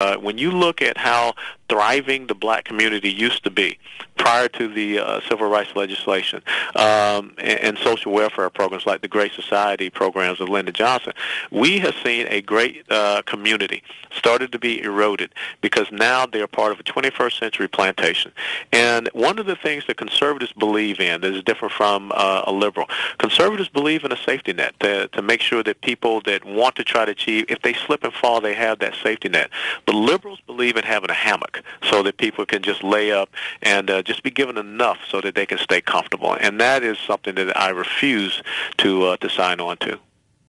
Uh, when you look at how thriving the black community used to be prior to the uh, civil rights legislation um, and, and, social welfare programs like the Great Society programs of Lyndon Johnson, we have seen a great uh, community started to be eroded because now they're part of a 21st century plantation. And one of the things that conservatives believe in that is different from uh, a liberal, conservatives believe in a safety net to, to make sure that people that want to try to achieve, if they slip and fall, they have that safety net. The liberals believe in having a hammock so that people can just lay up and uh, just be given enough so that they can stay comfortable. And that is something that I refuse to uh, to sign on to.